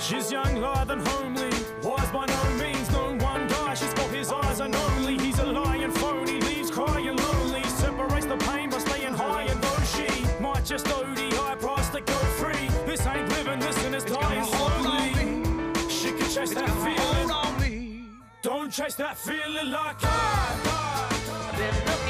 She's young, lithe, and homely. Wise by no means, no one guy. She's got his eyes and only. He's a lying phony, leaves crying lonely. Separates the pain by staying high, and though she might just ODI, price to go free. This ain't living, listen, it's dying slowly. She can chase that feeling. Don't chase that feeling like I. Been looking for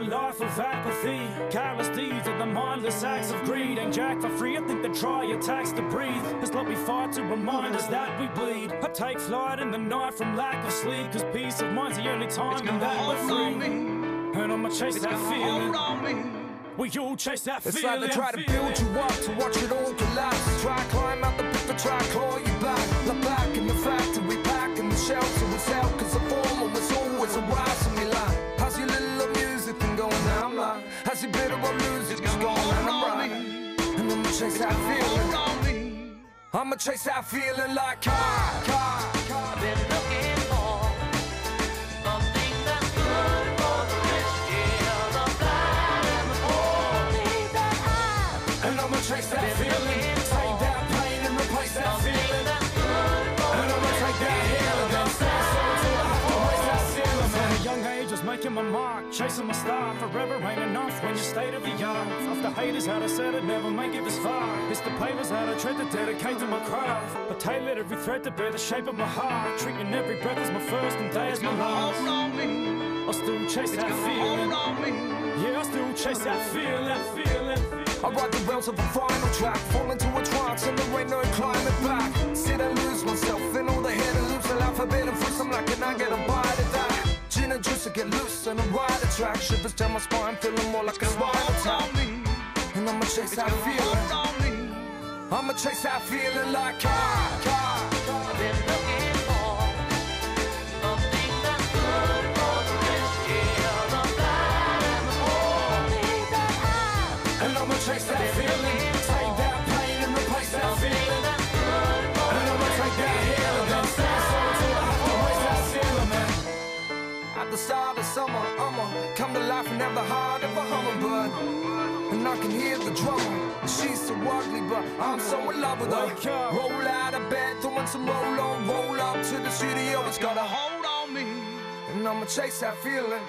a life of apathy. Callous deeds and the mindless acts of greed. Ain't jack for free, I think they try attacks to breathe. This like we fight to remind us that we bleed. I take flight in the night from lack of sleep. Cause peace of mind's the only time in that we're free. And I'ma chase that feeling. We all chase that It's feeling. like they try to build you up to watch it all collapse. Try I'ma chase that feeling. I'ma chase feeling like I, I, chasing my star. Forever ain't enough when you state of the art. After haters had I said I'd never make it this far. It's the pavers that I tread to dedicate to my craft. But tailored every thread to bear the shape of my heart. Treating every breath as my first and day as my last. I still chase that feeling. Yeah, I still chase that feeling. feeling. I ride the rails of a final track, fall into a trance and there ain't no climbing back. Sit and lose myself in all the hidden loops, the alphabet and fruits. I'm like, can track. Shivers down my spine, feeling more like a spinal tap. And I'ma chase that feeling. I'ma chase that feeling like I, I. Been looking for something that's good for the rich. Yeah, the blind and the poor. Believe that I've And I'ma chase that feeling. Take that pain and replace that feeling. that's good for And I'ma take that healing. Then stand so until I have to raise that ceiling, man. At the start of summer, life and the heart of a hummingbird. And I can hear the drummer. She's so ugly, but I'm so in love with her. Roll out of bed, throwing some roll on, roll up to the studio. It's got a hold on me. And I'ma chase that feeling.